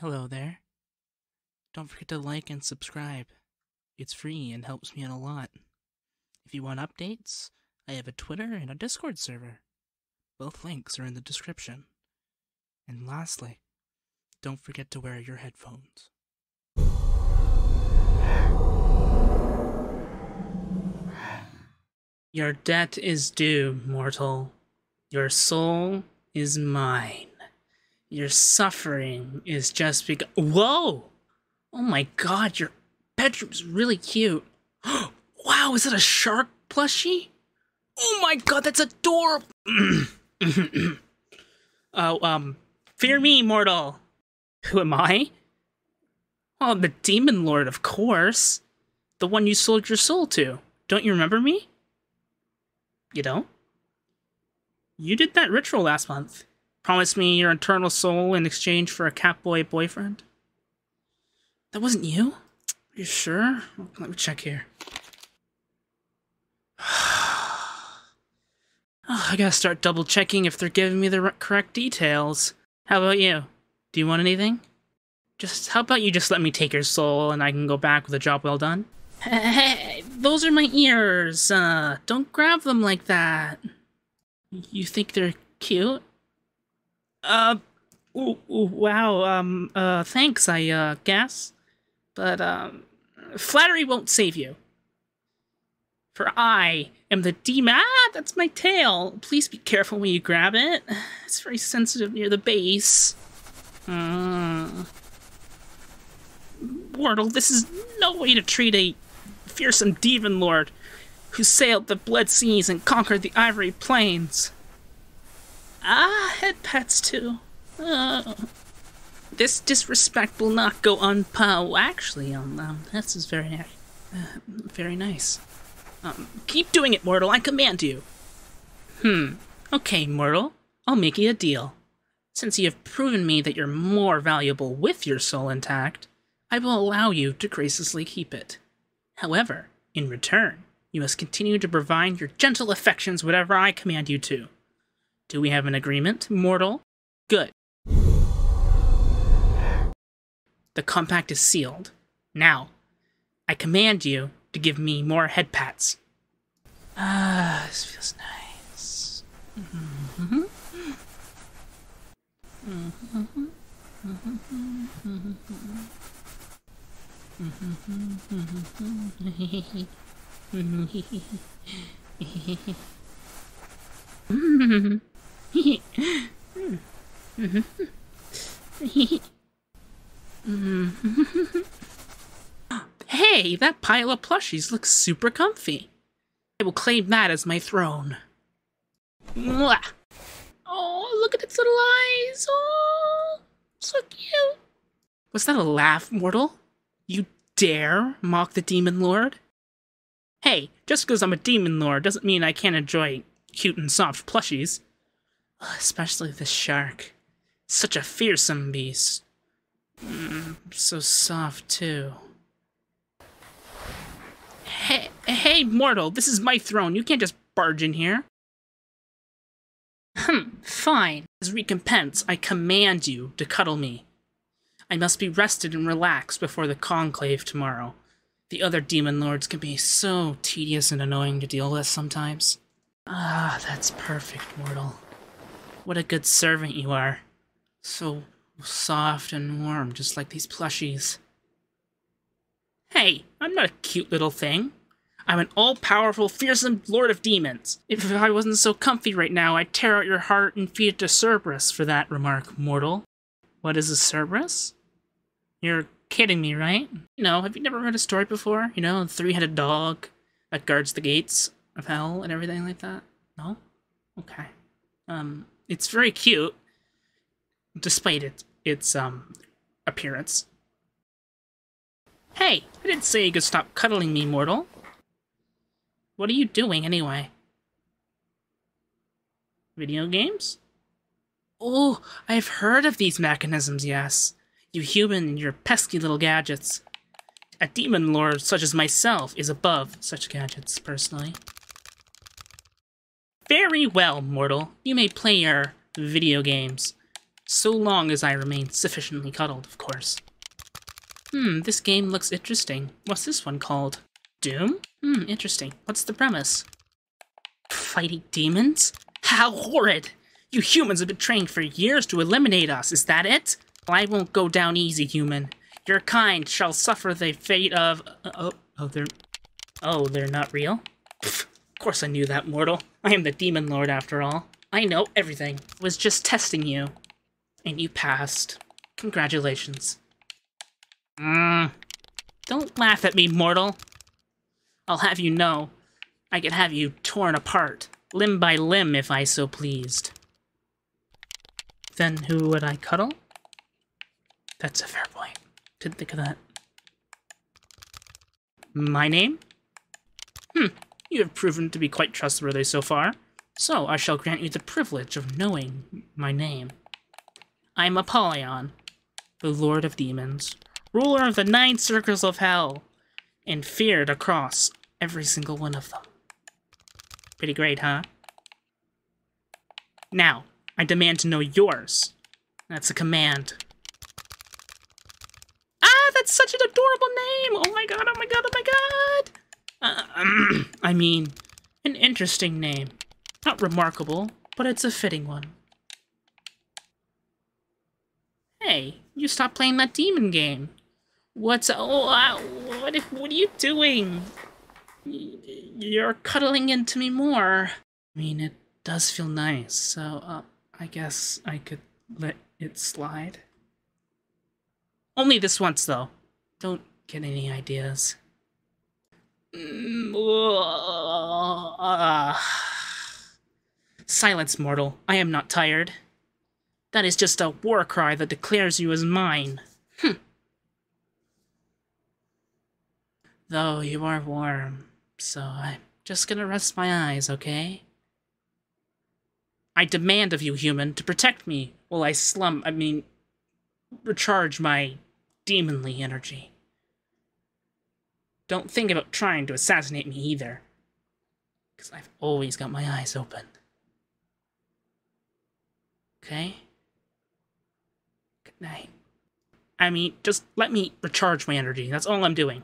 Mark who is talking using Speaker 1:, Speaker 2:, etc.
Speaker 1: Hello there. Don't forget to like and subscribe. It's free and helps me out a lot. If you want updates, I have a Twitter and a Discord server. Both links are in the description. And lastly, don't forget to wear your headphones. Your debt is due, mortal. Your soul is mine. Your suffering is just because. Whoa! Oh my god, your bedroom's really cute. wow, is that a shark plushie? Oh my god, that's adorable! oh, um, fear me, mortal. Who am I? Oh, the demon lord, of course. The one you sold your soul to. Don't you remember me? You don't? You did that ritual last month. Promised me your eternal soul in exchange for a catboy boyfriend. That wasn't you? Are you sure? Let me check here. Oh, I gotta start double checking if they're giving me the correct details. How about you? Do you want anything? Just, how about you just let me take your soul and I can go back with a job well done? Hey, those are my ears. Uh, don't grab them like that. You think they're cute? Uh, ooh, ooh, wow, um, uh, thanks, I, uh, guess. But, um, flattery won't save you. For I am the demon. Ah, that's my tail. Please be careful when you grab it. It's very sensitive near the base. Uh, Wardle, this is no way to treat a fearsome demon lord who sailed the blood seas and conquered the ivory plains. Ah, head pets too. Uh, this disrespect will not go unpunished. Actually, um, um, this is very, uh, very nice. Um, keep doing it, Mortal. I command you. Hmm. Okay, Mortal. I'll make you a deal. Since you have proven me that you're more valuable with your soul intact, I will allow you to graciously keep it. However, in return, you must continue to provide your gentle affections whatever I command you to. Do we have an agreement, mortal? Good. The compact is sealed. Now, I command you to give me more head pats. Ah, this feels nice. Mm-hmm. Mm-hmm. hey, that pile of plushies looks super comfy. I will claim that as my throne. Mwah. Oh, look at its little eyes. Oh, so cute. Was that a laugh, mortal? You dare mock the demon lord? Hey, just because I'm a demon lord doesn't mean I can't enjoy cute and soft plushies. Especially this shark. Such a fearsome beast. Mm, so soft, too. Hey, hey, mortal, this is my throne. You can't just barge in here. Hmm, fine. As recompense, I command you to cuddle me. I must be rested and relaxed before the conclave tomorrow. The other demon lords can be so tedious and annoying to deal with sometimes. Ah, that's perfect, mortal. What a good servant you are. So soft and warm, just like these plushies. Hey, I'm not a cute little thing. I'm an all-powerful, fearsome lord of demons. If I wasn't so comfy right now, I'd tear out your heart and feed it to Cerberus for that remark, mortal. What is a Cerberus? You're kidding me, right? You know, have you never read a story before? You know, three-headed dog that guards the gates of hell and everything like that? No? Okay. Um, it's very cute, despite it, its, um, appearance. Hey, I didn't say you could stop cuddling me, mortal. What are you doing, anyway? Video games? Oh, I've heard of these mechanisms, yes. You human and your pesky little gadgets. A demon lord such as myself is above such gadgets, personally. Very well, mortal. You may play your video games. So long as I remain sufficiently cuddled, of course. Hmm, this game looks interesting. What's this one called? Doom? Hmm, interesting. What's the premise? Fighting demons? How horrid! You humans have been trained for years to eliminate us, is that it? Well, I won't go down easy, human. Your kind shall suffer the fate of... Uh, oh, oh, they're... Oh, they're not real? Of course I knew that, mortal. I am the Demon Lord, after all. I know everything. I Was just testing you. And you passed. Congratulations. Mmm. Don't laugh at me, mortal. I'll have you know, I could have you torn apart, limb by limb if I so pleased. Then who would I cuddle? That's a fair point. Didn't think of that. My name? Hmm, you have proven to be quite trustworthy so far, so I shall grant you the privilege of knowing my name. I am Apollyon, the Lord of Demons, ruler of the nine circles of hell, and feared across every single one of them. Pretty great, huh? Now, I demand to know yours. That's a command. Ah, that's such an adorable name! Oh my god, oh my god, oh my god! Uh, I mean, an interesting name. Not remarkable, but it's a fitting one. Hey, you stopped playing that demon game. What's oh, uh, what what are you doing? You're cuddling into me more. I mean, it does feel nice, so uh, I guess I could let it slide. Only this once, though. Don't get any ideas. Silence, mortal. I am not tired. That is just a war cry that declares you as mine. Hm. Though you are warm, so I'm just gonna rest my eyes, okay? I demand of you, human, to protect me while I slum, I mean, recharge my demonly energy. Don't think about trying to assassinate me either. Because I've always got my eyes open. Okay? Good night. I mean, just let me recharge my energy. That's all I'm doing.